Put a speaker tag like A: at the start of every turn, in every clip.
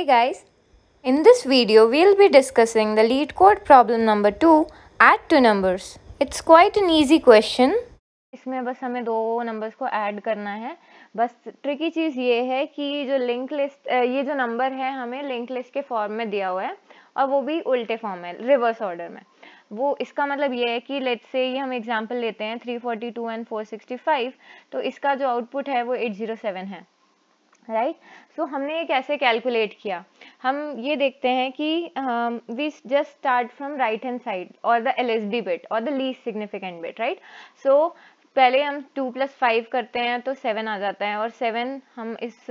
A: Hey guys, in this video we'll be discussing the lead code problem number 2 add two numbers. It's quite an easy question. इसमें बस हमें दो numbers को add करना है बस ट्रिकी चीज़ ये है कि जो लिंक लिस्ट ये जो नंबर है हमें लिंक लिस्ट के फॉर्म में दिया हुआ है और वो भी उल्टे फॉर्म में रिवर्स ऑर्डर में वो इसका मतलब ये है कि लेट्स से ये हम एग्जांपल लेते हैं 342 एंड 465 तो इसका जो आउटपुट है वो 807 है राइट right? सो so, हमने ये कैसे कैलकुलेट किया हम ये देखते हैं कि we just start from right hand side और the L S B bit और the least significant bit right so पहले हम टू प्लस फाइव करते हैं तो सेवन आ जाता है और सेवन हम इस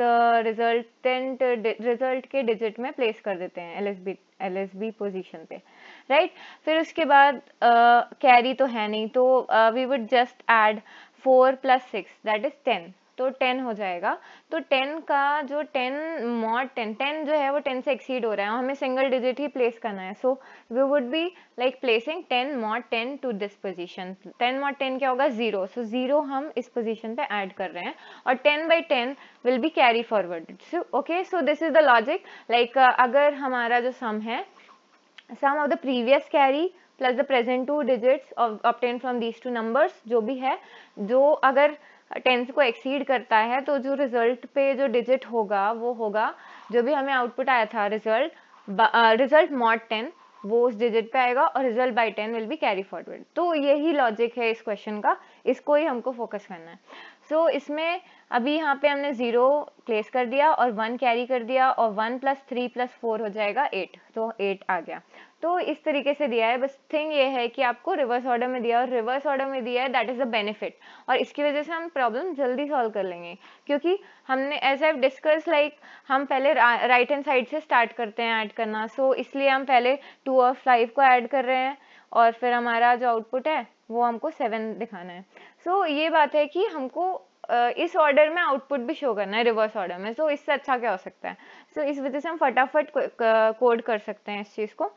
A: रिजल्टेंट uh, रिज़ल्ट के डिजिट में प्लेस कर देते हैं L S B L S B position पे राइट right? फिर उसके बाद कैरी uh, तो है नहीं तो we would just add four plus six that is ten तो टेन हो जाएगा। तो टेन का जो टेन मॉड टेन टेन जो है वो टेन से एक्सीड हो रहा है हमें सिंगल डिजिट ही प्लेस करना है। So we would be like placing ten mod ten to this position ten mod ten क्या होगा? ज़ीरो सो ज़ीरो हम इस पोजिशन पे ऐड कर रहे हैं और ten by ten will be carry forward okay so this is the logic like अगर हमारा जो सम है sum of the previous carry plus the present two digits obtain from these two numbers जो भी है, जो अगर टेंस को एक्सीड करता है तो जो रिज़ल्ट पे जो डिजिट होगा, वो होगा, जो भी हमें आउटपुट आया था रिज़ल्ट रिज़ल्ट मॉड टेन वो उस डिजिट पे आएगा और result by ten will be carry forward तो यही लॉजिक है इस क्वेश्चन का, इसको ही हमको फोकस करना है। सो so, इसमें अभी यहाँ पे हमने ज़ीरो प्लेस कर दिया और वन कैरी कर दिया और one plus three plus four हो जाएगा एट तो एट आ गया. तो इस तरीके से दिया है. बस थिंग ये है कि आपको रिवर्स ऑर्डर में दिया और रिवर्स ऑर्डर में दिया है. दैट इज़ द बेनिफिट और इसकी वजह से हम प्रॉब्लम जल्दी सॉल्व कर लेंगे. क्योंकि हमने एज आई डिस्कस लाइक हम पहले राइट हैंड साइड से स्टार्ट करते हैं ऐड करना. सो so, इसलिए हम पहले टू और फाइव को ऐड कर रहे हैं और फिर हमारा जो आउटपुट है वो हमको सेवन दिखाना है। सो so, ये बात है कि हमको इस ऑर्डर में आउटपुट भी शो करना है रिवर्स ऑर्डर में। सो so, इससे अच्छा क्या हो सकता है? सो so, इस वजह से हम फटाफट कोड कर सकते हैं इस चीज़ को।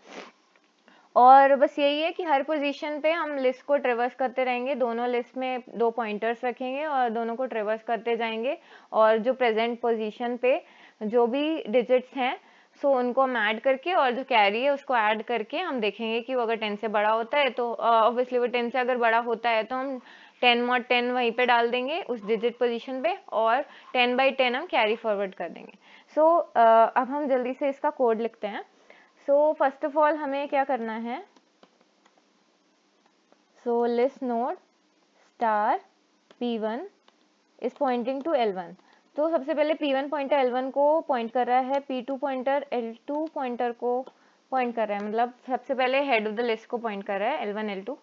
A: और बस यही है कि हर पोजीशन पे हम लिस्ट को ट्रेवर्स करते रहेंगे। दोनों लिस्ट में दो पॉइंटर्स रखेंगे और दोनों को ट्रेवर्स करते जाएँगे। और जो प्रेजेंट पोजीशन पे जो भी डिजिट्स हैं सो so, उनको हम ऐड करके और जो कैरी है उसको ऐड करके हम देखेंगे कि वो अगर टेन से बड़ा होता है तो ऑब्वियसली uh, वो टेन से अगर बड़ा होता है तो हम टेन मॉट टेन वहीं पे डाल देंगे उस डिजिट पोजीशन पे और टेन बाई टेन हम कैरी फॉरवर्ड कर देंगे। सो so, uh, अब हम जल्दी से इसका कोड लिखते हैं। सो फ़र्स्ट ऑफ़ ऑल हमें क्या करना है? So list node star P one is pointing to L one तो सबसे पहले P1 पॉइंटर L1 को पॉइंट कर रहा है P2 पॉइंटर L2 पॉइंटर को पॉइंट कर रहा है मतलब सबसे पहले हेड ऑफ़ द लिस्ट को पॉइंट कर रहा है L1 L2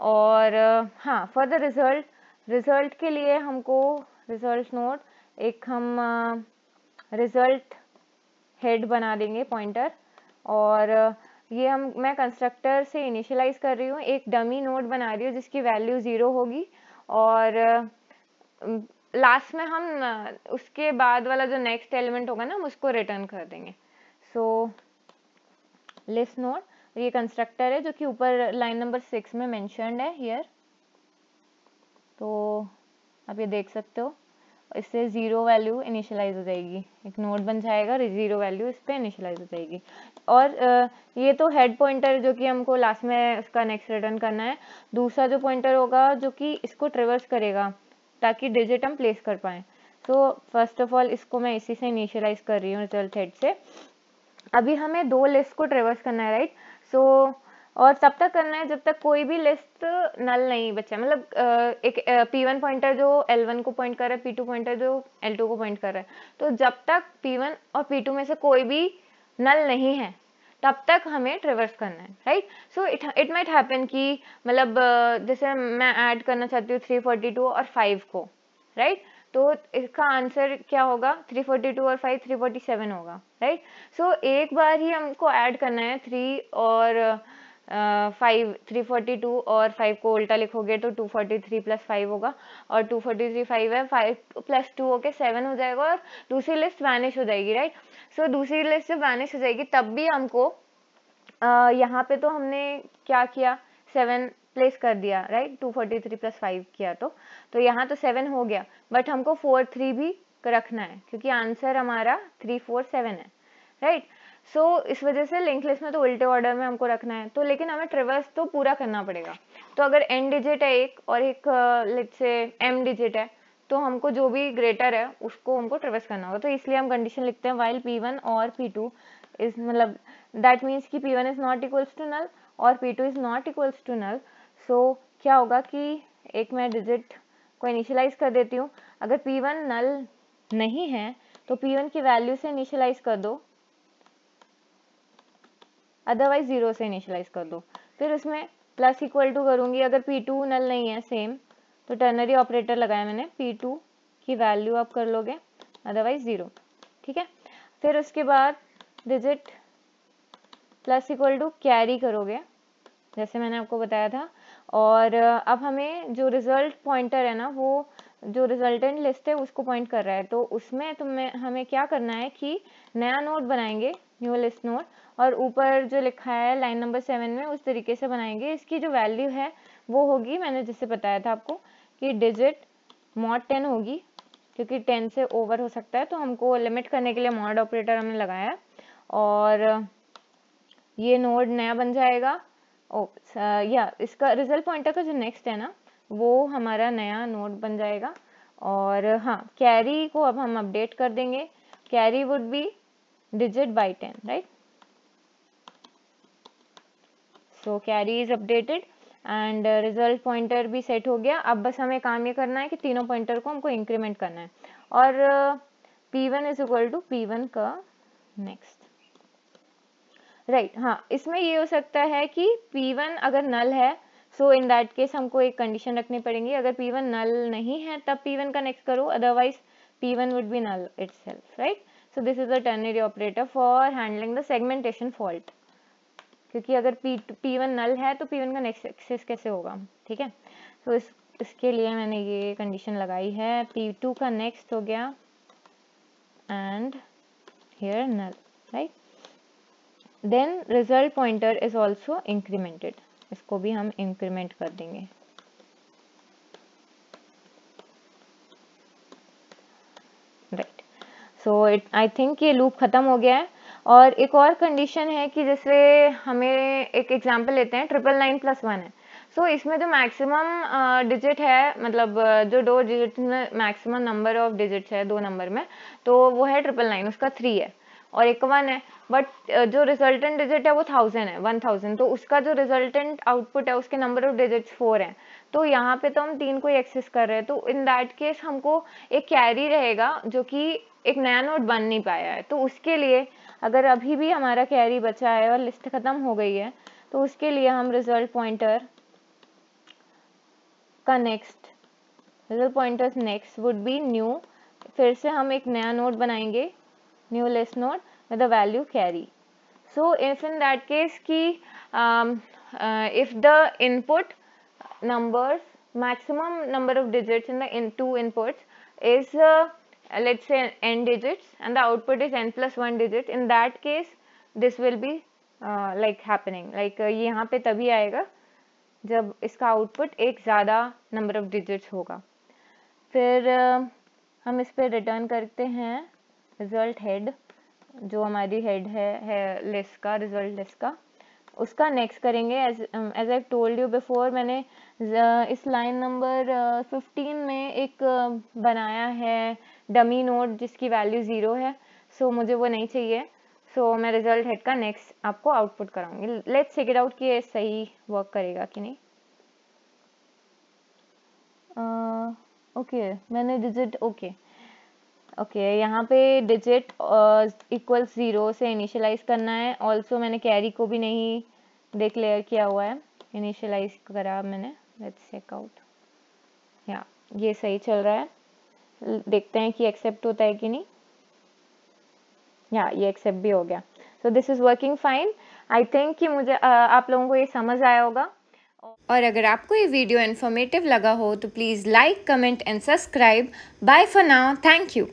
A: और हाँ फॉर द रिज़ल्ट रिज़ल्ट के लिए हमको रिज़ल्ट नोट एक हम रिज़ल्ट हेड बना देंगे पॉइंटर और ये हम, मैं कंस्ट्रक्टर से इनिशियलाइज कर रही हूँ, एक डमी नोड बना रही हूँ, जिसकी वैल्यू ज़ीरो होगी। और लास्ट में हम उसके बाद वाला जो नेक्स्ट एलिमेंट होगा ना, हम उसको रिटर्न कर देंगे। सो लिस्ट नोट ये कंस्ट्रक्टर है जो कि ऊपर लाइन नंबर सिक्स में मेंशनड है हियर तो आप ये देख सकते हो, इससे ज़ीरो वैल्यू इनिशियलाइज हो जाएगी। एक नोट बन जाएगा ज़ीरो वैल्यू इस पर इनिशियलाइज हो जाएगी। और ये तो हेड पॉइंटर जो कि हमको लास्ट में उसका नेक्स्ट रिटर्न करना है। दूसरा जो पॉइंटर होगा जो कि इसको ट्रेवर्स करेगा। ताकि डिजिट हम प्लेस कर पाए। सो फ़र्स्ट ऑफ़ ऑल इसको मैं इसी से इनिशियलाइज कर रही हूँ रिज़ल्ट हेड से। अभी हमें दो लिस्ट को ट्रेवर्स करना है राइट सो so, और तब तक करना है जब तक कोई भी लिस्ट नल नहीं बचा। मतलब एक P1 पॉइंटर जो L1 को पॉइंट कर रहा है P2 पॉइंटर जो L2 को पॉइंट कर रहा है। तो जब तक P1 और P2 में से कोई भी नल नहीं है तब तक हमें ट्रेवर्स करना है right so it it might happen कि मतलब जैसे मैं ऐड करना चाहती हूँ 342 और 5 को राइट right? तो इसका आंसर क्या होगा 342 और 5 347 होगा राइट right? सो so, एक बार ही हमको ऐड करना है थ्री और फाइव थ्री फोर्टी टू और फाइव को उल्टा लिखोगे तो two forty three plus five होगा और टू फोर्टी थ्री फाइव है फाइव प्लस टू होके सेवन हो जाएगा और दूसरी लिस्ट वैनिश हो जाएगी राइट सो so, दूसरी लिस्ट जब वैनिश हो जाएगी तब भी हमको uh, यहाँ पे तो हमने क्या किया? सेवन प्लेस कर दिया right two forty three plus five किया तो। तो यहाँ तो सेवन हो गया बट हमको फोर थ्री भी रखना है क्योंकि आंसर हमारा थ्री फोर सेवन है राइट सो so, इस वजह से लिंक लिस्ट में तो उल्टे ऑर्डर में हमको रखना है। तो लेकिन हमें ट्रिवर्स तो पूरा करना पड़ेगा। तो अगर एन डिजिट है एक और एक लेट से एम डिजिट है तो हमको जो भी ग्रेटर है उसको हमको ट्रिवर्स करना होगा। तो इसलिए हम कंडीशन लिखते हैं वाइल पी वन और पी टू इज़ मतलब दैट मीन्स कि P one is not equals to null और P two is not equals to null so क्या होगा कि एक मैं डिजिट को इनिशलाइज कर देती हूँ। अगर पी वन नल नहीं है तो पी वन की वैल्यू से इनिशलाइज कर दो। अदरवाइज़ ज़ीरो से इनिशियलाइज कर दो। फिर उसमें प्लस इक्वल टू करूँगी, अगर पी टू नल नहीं है सेम तो टर्नरी ऑपरेटर लगाया मैंने। पी टू की वैल्यू आप कर लोगे अदरवाइज़ ज़ीरो ठीक है? फिर उसके बाद digit plus equal to carry करोगे, जैसे मैंने आपको बताया था। और, अब हमें जो रिज़ल्ट पॉइंटर है ना, वो जो रिजल्टेंट लिस्ट है, उसको पॉइंट कर रहा है। तो उसमें तुम्हें, हमें क्या करना है कि नया नोट बनाएँगे न्यू लिस्ट नोट। और ऊपर जो लिखा है, लाइन नंबर सेवन में, उस तरीके से बनाएँगे। इसकी जो वैल्यू है, वो होगी, मैंने जिससे बताया था आपको, कि डिजिट मॉड टेन होगी, क्योंकि टेन से ओवर हो सकता है तो हमको लिमिट करने के लिए मॉड ऑपरेटर हमने लगाया। और ये नोड नया बन जाएगा। ओ या इसका रिज़ल्ट पॉइंटर का जो नेक्स्ट है ना, वो हमारा नया नोड बन जाएगा। और हाँ कैरी को अब हम अपडेट कर देंगे। Carry would be digit by ten right so carry is updated and result pointer भी सेट हो गया। अब बस हमें काम ये करना है कि तीनों पॉइंटर को हमको इंक्रीमेंट करना है। और P one is equal to P one का नेक्स्ट राइट right, हाँ इसमें ये हो सकता है कि पी वन अगर नल है सो इन दैट केस हमको एक कंडीशन रखनी पड़ेगी। अगर पी वन नल नहीं है तब पी वन का नेक्स्ट करो otherwise P one would be null itself right so this is a ternary operator for handling the segmentation fault क्योंकि अगर पी वन नल है तो पी वन का नेक्स्ट एक्सेस कैसे होगा? ठीक है? तो इस, इसके लिए मैंने ये कंडीशन लगाई है। पी टू का नेक्स्ट हो गया। And here null right then result pointer is also incremented इसको भी हम इंक्रीमेंट कर देंगे राइट सो इट आई थिंक ये लूप खत्म हो गया है। और एक और कंडीशन है कि जैसे हमें एक एग्ज़ाम्पल लेते हैं ट्रिपल नाइन प्लस वन है। सो so, इसमें जो मैक्सिमम डिजिट है मतलब जो दो digit maximum number of digits है दो नंबर में तो वो है ट्रिपल नाइन उसका थ्री है। और एक वन है बट जो रिजल्टेंट डिजिट है वो थाउज़ेंड है वन थाउज़ेंड तो उसका जो रिजल्टेंट आउटपुट है, उसके नंबर ऑफ़ डिजिट्स फोर हैं. तो यहाँ पे तो हम तीन को एक्सेस कर रहे हैं. तो इन दैट केस हमको एक कैरी रहेगा, जो कि एक नया नोट बन नहीं पाया है. तो उसके लिए अगर अभी भी हमारा कैरी बचा है और लिस्ट ख़त्म हो गई है तो उसके लिए हम रिज़ल्ट पॉइंटर का next result pointer's next would be new फिर से हम एक नया नोट बनाएँगे new list node with the value carry so if in that case की if the input numbers maximum number of digits in the in two inputs is uh, uh, let's say n digits and the output is n plus 1 digit in that case this will be uh, like happening like uh, यहाँ पे तभी आएगा जब इसका output एक ज़्यादा number of digits होगा फिर uh, हम इस पर रिटर्न करते हैं रिज़ल्ट हेड जो हमारी हेड है, है लिस्ट का रिज़ल्ट लिस्ट का उसका नेक्स्ट करेंगे. As as I told you before मैंने uh, इस लाइन नंबर फिफ्टीन में एक uh, बनाया है डमी नोट जिसकी वैल्यू ज़ीरो है. सो so, मुझे वो नहीं चाहिए. सो so, मैं रिज़ल्ट हेड का नेक्स्ट आपको आउटपुट कराऊँगी. लेट्स चेक इट आउट कि ये सही वर्क करेगा कि नहीं. ओके uh, okay, मैंने digit okay okay. Okay okay, यहाँ पे डिजिट इक्वल ज़ीरो से इनिशियलाइज करना है. ऑल्सो मैंने कैरी को भी नहीं डिक्लेयर किया हुआ है. इनिशियलाइज करा मैंने. लेट्स चेक आउट या ये सही चल रहा है. देखते हैं कि एक्सेप्ट होता है कि नहीं. या ये एक्सेप्ट भी हो गया. So this is working fine I think कि मुझे uh, आप लोगों को ये समझ आया होगा.
B: और अगर आपको ये वीडियो इन्फॉर्मेटिव लगा हो तो please like comment and subscribe bye for now thank you